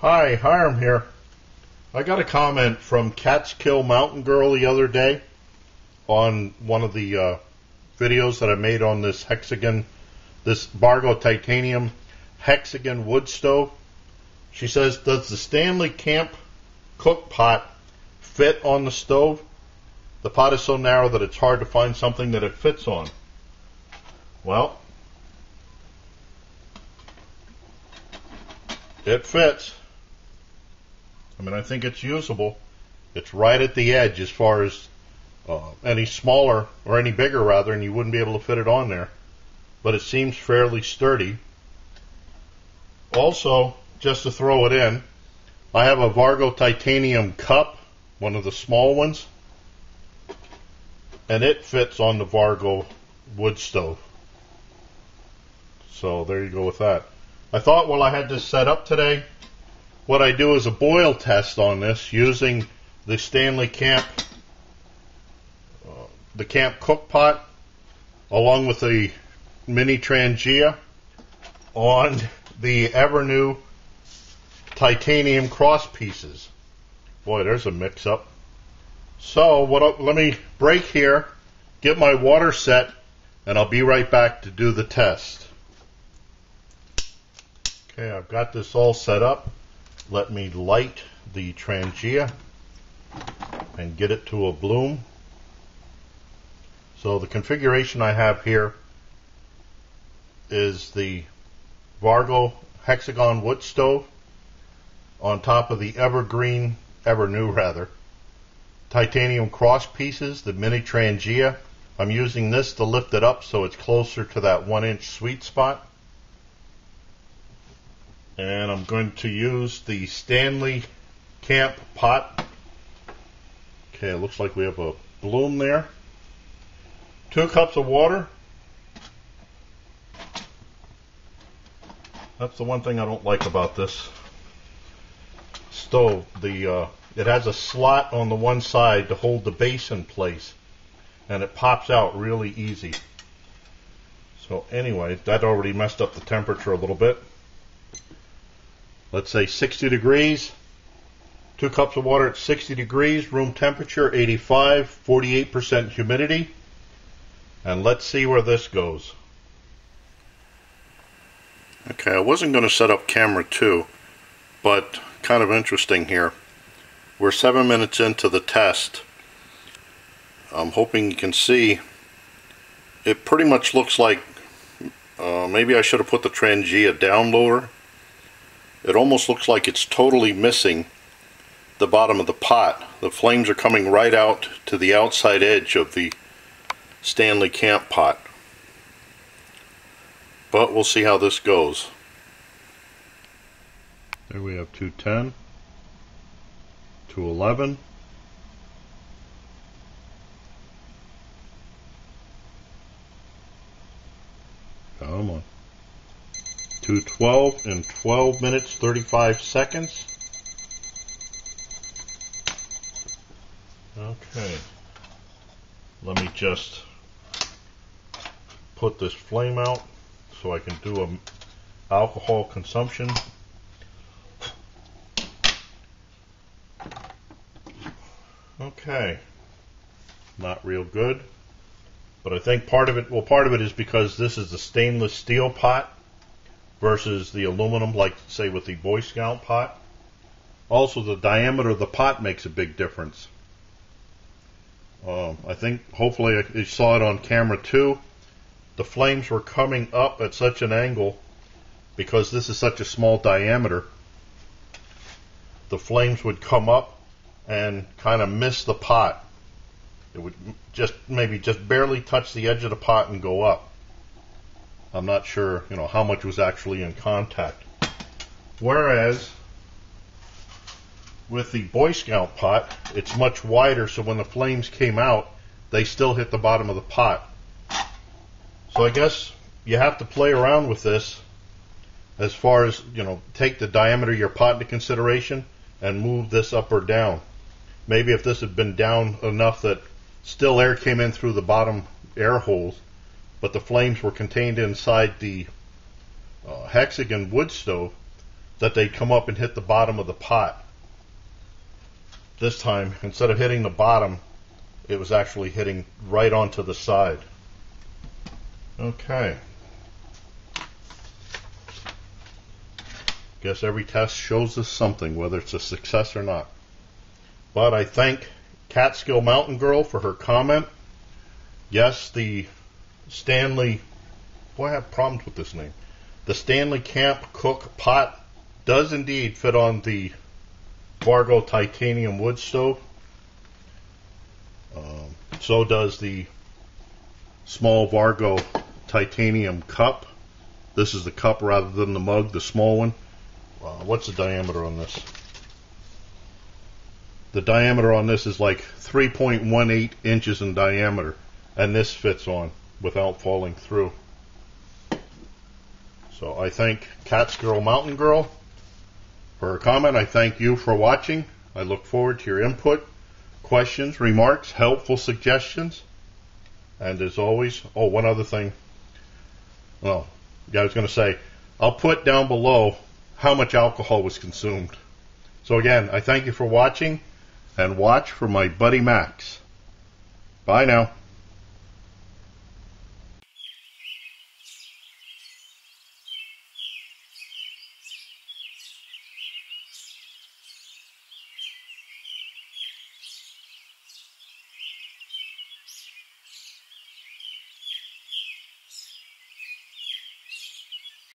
Hi, Hiram here. I got a comment from Catskill Mountain Girl the other day on one of the uh, videos that I made on this hexagon, this Vargo titanium hexagon wood stove. She says, does the Stanley Camp cook pot fit on the stove? The pot is so narrow that it's hard to find something that it fits on. Well, it fits. I mean, I think it's usable. It's right at the edge as far as uh, any smaller or any bigger rather, and you wouldn't be able to fit it on there. But it seems fairly sturdy. Also, just to throw it in, I have a Vargo titanium cup, one of the small ones, and it fits on the Vargo wood stove. So there you go with that. I thought while I had this set up today, what I do is a boil test on this using the Stanley Camp, uh, the Camp cook pot, along with the mini Trangia on the Evernew titanium cross pieces. Boy, there's a mix up. So what? let me break here, get my water set, and I'll be right back to do the test. Okay, I've got this all set up let me light the Trangia and get it to a bloom. So the configuration I have here is the Vargo hexagon wood stove on top of the evergreen, evernew rather, titanium cross pieces, the mini Trangia. I'm using this to lift it up so it's closer to that one inch sweet spot and I'm going to use the Stanley Camp pot. Okay, it looks like we have a bloom there. Two cups of water. That's the one thing I don't like about this stove. The uh, it has a slot on the one side to hold the base in place, and it pops out really easy. So anyway, that already messed up the temperature a little bit let's say 60 degrees. Two cups of water at 60 degrees, room temperature 85, 48% humidity. And let's see where this goes. Okay, I wasn't going to set up camera 2, but kind of interesting here. We're seven minutes into the test. I'm hoping you can see it pretty much looks like uh, maybe I should have put the Trangia down lower it almost looks like it's totally missing the bottom of the pot. The flames are coming right out to the outside edge of the Stanley Camp pot. But we'll see how this goes. There we have 210, 211, Come on. 212 in 12 minutes 35 seconds. Okay. Let me just put this flame out so I can do a alcohol consumption. Okay. Not real good. But I think part of it, well, part of it is because this is a stainless steel pot versus the aluminum, like say with the Boy Scout pot. Also, the diameter of the pot makes a big difference. Um, I think hopefully you saw it on camera too. The flames were coming up at such an angle because this is such a small diameter. The flames would come up and kind of miss the pot. It would just maybe just barely touch the edge of the pot and go up. I'm not sure, you know, how much was actually in contact. Whereas with the Boy Scout pot, it's much wider, so when the flames came out, they still hit the bottom of the pot. So I guess you have to play around with this as far as, you know, take the diameter of your pot into consideration and move this up or down. Maybe if this had been down enough that still air came in through the bottom air holes, but the flames were contained inside the uh, hexagon wood stove, that they'd come up and hit the bottom of the pot. This time, instead of hitting the bottom, it was actually hitting right onto the side. Okay. Guess every test shows us something, whether it's a success or not. But I thank Catskill Mountain Girl for her comment. Yes, the Stanley, boy, I have problems with this name. The Stanley Camp Cook pot does indeed fit on the Vargo titanium wood stove. Um, so does the small Vargo titanium cup. This is the cup rather than the mug, the small one. Uh, what's the diameter on this? The diameter on this is like 3.18 inches in diameter, and this fits on without falling through. So I thank Catskill Mountain Girl for her comment. I thank you for watching. I look forward to your input, questions, remarks, helpful suggestions. And as always, oh, one other thing. Well, yeah, I was going to say, I'll put down below how much alcohol was consumed. So again, I thank you for watching and watch for my buddy Max. Bye now.